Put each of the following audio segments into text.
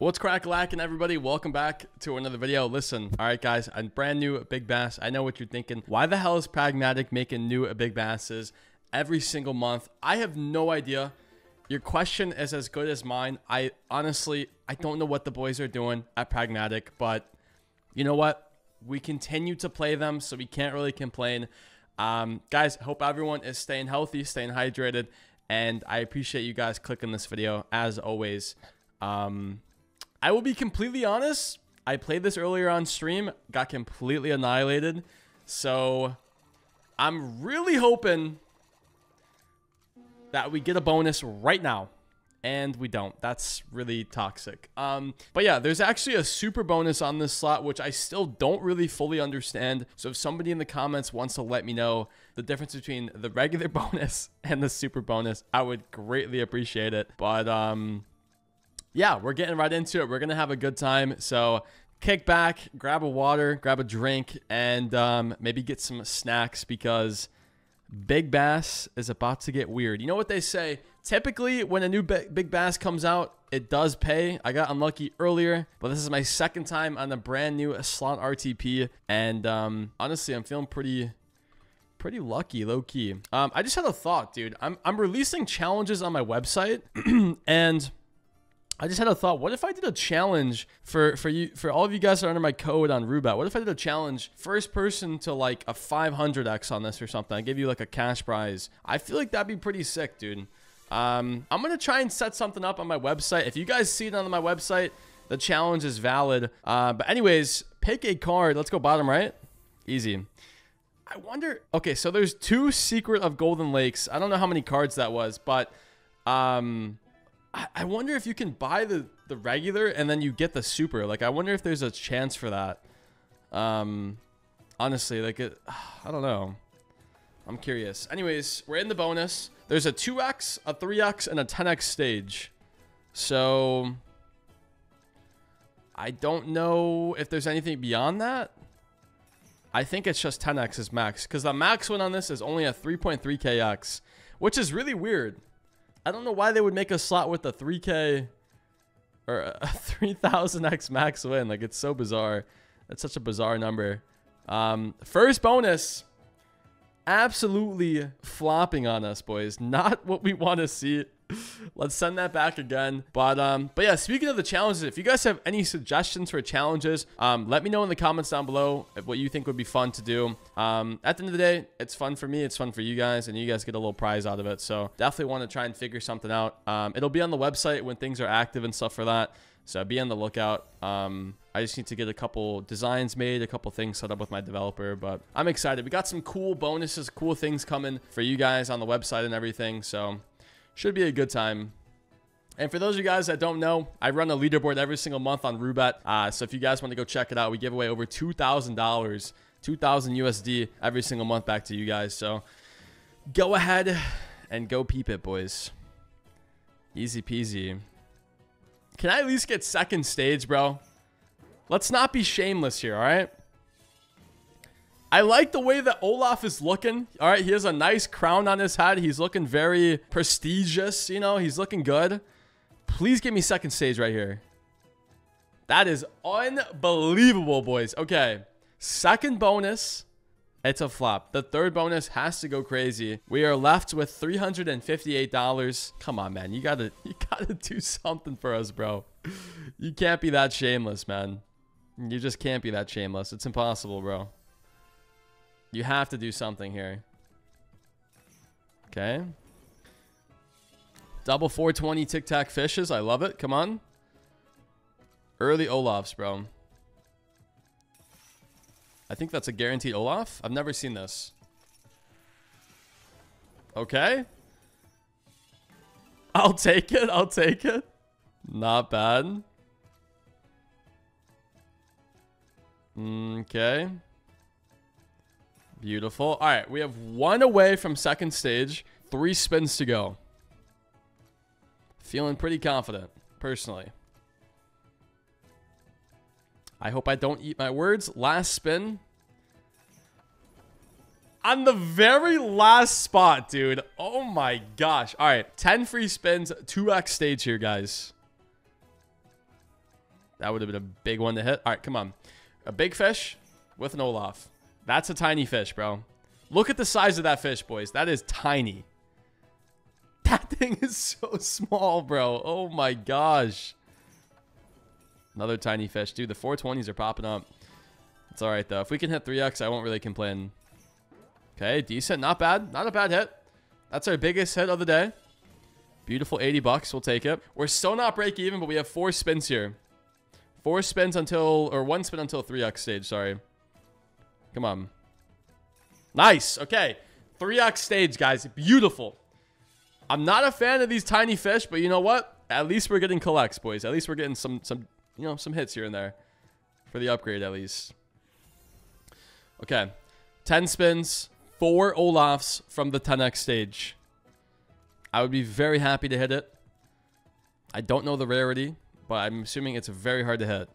What's crack lacking, everybody? Welcome back to another video. Listen, all right, guys, a brand new Big Bass. I know what you're thinking. Why the hell is Pragmatic making new Big Basses every single month? I have no idea. Your question is as good as mine. I honestly, I don't know what the boys are doing at Pragmatic, but you know what? We continue to play them, so we can't really complain. Um, guys, hope everyone is staying healthy, staying hydrated, and I appreciate you guys clicking this video as always. Um, I will be completely honest. I played this earlier on stream, got completely annihilated. So I'm really hoping that we get a bonus right now. And we don't. That's really toxic. Um, but yeah, there's actually a super bonus on this slot, which I still don't really fully understand. So if somebody in the comments wants to let me know the difference between the regular bonus and the super bonus, I would greatly appreciate it. But um, yeah, we're getting right into it. We're going to have a good time. So kick back, grab a water, grab a drink, and um, maybe get some snacks because Big Bass is about to get weird. You know what they say? Typically, when a new Big Bass comes out, it does pay. I got unlucky earlier, but this is my second time on the brand new slot RTP. And um, honestly, I'm feeling pretty pretty lucky, low key. Um, I just had a thought, dude. I'm, I'm releasing challenges on my website and I just had a thought. What if I did a challenge for for you for all of you guys that are under my code on Roobet? What if I did a challenge first person to like a 500x on this or something? I give you like a cash prize. I feel like that'd be pretty sick, dude. Um, I'm gonna try and set something up on my website. If you guys see it on my website, the challenge is valid. Uh, but anyways, pick a card. Let's go bottom right. Easy. I wonder. Okay, so there's two Secret of Golden Lakes. I don't know how many cards that was, but um I, wonder if you can buy the, the regular and then you get the super. Like, I wonder if there's a chance for that. Um, honestly, like, it, I don't know. I'm curious. Anyways, we're in the bonus. There's a 2x, a 3x, and a 10x stage. So, I don't know if there's anything beyond that. I think it's just 10x is max. Because the max one on this is only a 3.3kx. Which is really weird. I don't know why they would make a slot with a 3K or a 3000x max win. Like, it's so bizarre. That's such a bizarre number. Um, first bonus. Absolutely flopping on us, boys. Not what we want to see. Let's send that back again. But um, but yeah, speaking of the challenges, if you guys have any suggestions for challenges, um, let me know in the comments down below what you think would be fun to do. Um, at the end of the day, it's fun for me, it's fun for you guys, and you guys get a little prize out of it. So definitely want to try and figure something out. Um, it'll be on the website when things are active and stuff for that. So be on the lookout. Um, I just need to get a couple designs made, a couple things set up with my developer, but I'm excited. We got some cool bonuses, cool things coming for you guys on the website and everything. So should be a good time. And for those of you guys that don't know, I run a leaderboard every single month on Roobet. Uh, so if you guys want to go check it out, we give away over $2,000, 2000 USD every single month back to you guys. So go ahead and go peep it, boys. Easy peasy. Can I at least get second stage, bro? Let's not be shameless here, all right? I like the way that Olaf is looking. All right, he has a nice crown on his head. He's looking very prestigious, you know. He's looking good. Please give me second stage right here. That is unbelievable, boys. Okay, second bonus. It's a flop. The third bonus has to go crazy. We are left with $358. Come on, man. You gotta you gotta do something for us, bro. You can't be that shameless, man. You just can't be that shameless. It's impossible, bro. You have to do something here. Okay. Double 420 Tic Tac fishes. I love it. Come on. Early Olafs, bro. I think that's a guaranteed Olaf. I've never seen this. Okay. I'll take it. I'll take it. Not bad. Mm, okay. Beautiful. All right, we have one away from second stage. Three spins to go. Feeling pretty confident, personally. I hope I don't eat my words. Last spin. On the very last spot, dude. Oh my gosh. All right, 10 free spins, 2x stage here, guys. That would have been a big one to hit. All right, come on. A big fish with an Olaf. That's a tiny fish, bro. Look at the size of that fish, boys. That is tiny. That thing is so small, bro. Oh my gosh. Another tiny fish. Dude, the 420s are popping up. It's all right, though. If we can hit 3x, I won't really complain. Okay, decent. Not bad. Not a bad hit. That's our biggest hit of the day. Beautiful 80 bucks. We'll take it. We're still not break even, but we have four spins here. Four spins until, or one spin until 3x stage, sorry. Come on. Nice. Okay. 3x stage, guys. Beautiful. I'm not a fan of these tiny fish, but you know what? At least we're getting collects, boys. At least we're getting some, some, you know, some hits here and there. For the upgrade, at least. Okay. 10 spins. Four Olafs from the 10x stage. I would be very happy to hit it. I don't know the rarity but I'm assuming it's very hard to hit.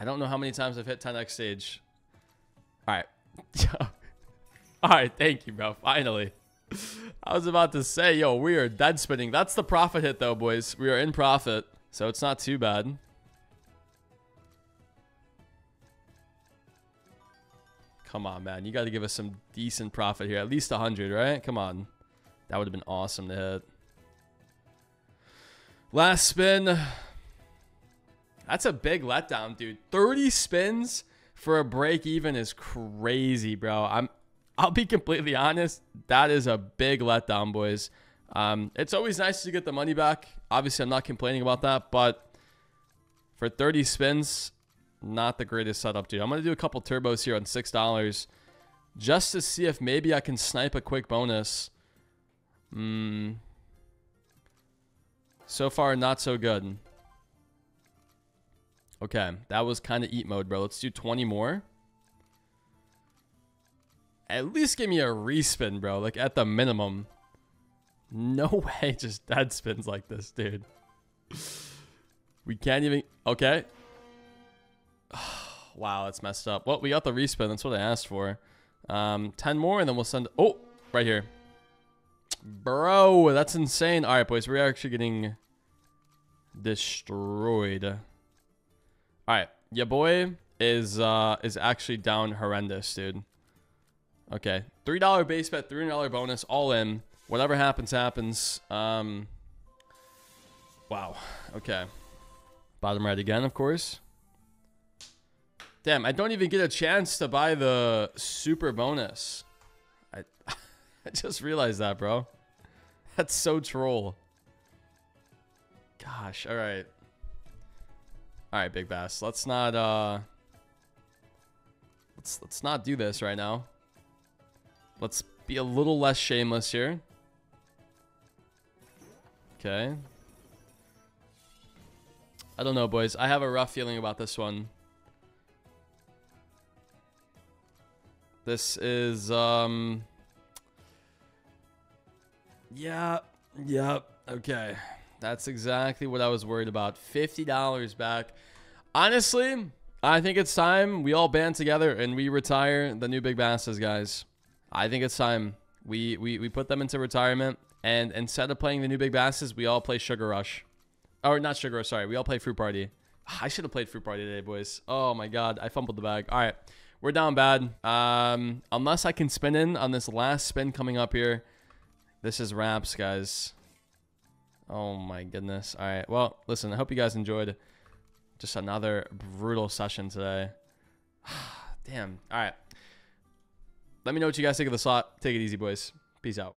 I don't know how many times I've hit 10x stage. All right. All right, thank you, bro. Finally. I was about to say, yo, we are dead spinning. That's the profit hit, though, boys. We are in profit, so it's not too bad. Come on, man. You got to give us some decent profit here. At least 100, right? Come on. That would have been awesome to hit. Last spin. That's a big letdown, dude. 30 spins for a break even is crazy, bro. I'm I'll be completely honest, that is a big letdown, boys. Um, it's always nice to get the money back. Obviously, I'm not complaining about that, but for 30 spins, not the greatest setup, dude. I'm going to do a couple turbos here on $6 just to see if maybe I can snipe a quick bonus. Hmm. So far, not so good. Okay, that was kind of eat mode, bro. Let's do 20 more. At least give me a respin, bro. Like, at the minimum. No way just dead spins like this, dude. We can't even... Okay. wow, that's messed up. Well, we got the respin. That's what I asked for. Um, 10 more, and then we'll send... Oh, right here. Bro, that's insane. All right, boys, we're actually getting destroyed. All right, your boy is uh is actually down horrendous, dude. Okay, three dollar base bet, three dollar bonus, all in. Whatever happens, happens. Um. Wow. Okay. Bottom right again, of course. Damn, I don't even get a chance to buy the super bonus. I, I just realized that, bro. That's so troll. Gosh, all right. All right, Big Bass. Let's not uh Let's let's not do this right now. Let's be a little less shameless here. Okay. I don't know, boys. I have a rough feeling about this one. This is um yeah, yep. Okay. That's exactly what I was worried about. $50 back. Honestly, I think it's time we all band together and we retire the new big basses, guys. I think it's time. We, we, we put them into retirement. And instead of playing the new big basses, we all play Sugar Rush. Or not Sugar Rush, sorry. We all play Fruit Party. I should have played Fruit Party today, boys. Oh my god, I fumbled the bag. All right, we're down bad. Um, unless I can spin in on this last spin coming up here, this is wraps, guys. Oh my goodness. All right. Well, listen, I hope you guys enjoyed just another brutal session today. Damn. All right. Let me know what you guys think of the slot. Take it easy, boys. Peace out.